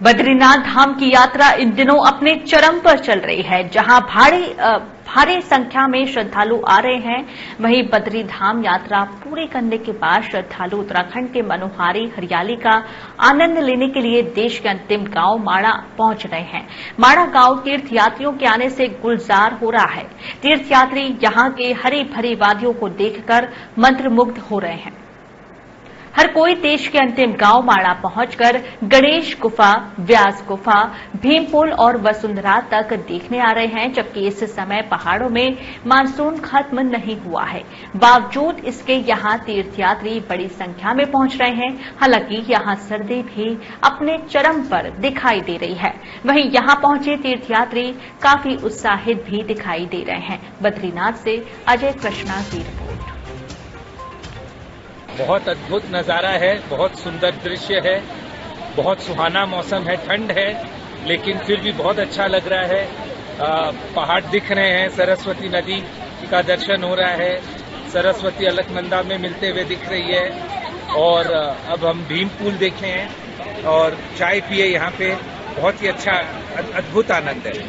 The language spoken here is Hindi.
बद्रीनाथ धाम की यात्रा इन दिनों अपने चरम पर चल रही है, जहाँ भारी भारी संख्या में श्रद्धालु आ रहे हैं। वहीं बद्री धाम यात्रा पूरी करने के बाद श्रद्धालु उत्तराखंड के मनोहारी हरियाली का आनंद लेने के लिए देश के अंतिम गाँव माड़ा पहुँच रहे हैं। माड़ा गाँव तीर्थयात्रियों के आने से गुलजार हो रहा है। तीर्थयात्री यहाँ के हरी भरी वादियों को देखकर मंत्रमुग्ध हो रहे हैं। हर कोई देश के अंतिम गाँव माड़ा पहुंचकर गणेश गुफा, व्यास गुफा, भीमपुल और वसुंधरा तक देखने आ रहे हैं, जबकि इस समय पहाड़ों में मानसून खत्म नहीं हुआ है। बावजूद इसके यहाँ तीर्थयात्री बड़ी संख्या में पहुँच रहे हैं, हालाँकि यहाँ सर्दी भी अपने चरम पर दिखाई दे रही है। वहीं यहाँ पहुँचे तीर्थयात्री काफ़ी उत्साहित भी दिखाई दे रहे हैं। बद्रीनाथ से अजय कृष्णा की रिपोर्ट। बहुत अद्भुत नज़ारा है, बहुत सुंदर दृश्य है, बहुत सुहाना मौसम है, ठंड है, लेकिन फिर भी बहुत अच्छा लग रहा है। पहाड़ दिख रहे हैं, सरस्वती नदी का दर्शन हो रहा है, सरस्वती अलकनंदा में मिलते हुए दिख रही है, और अब हम भीम पुल देखे हैं और चाय पिए यहाँ पे, बहुत ही अच्छा अद्भुत आनंद है।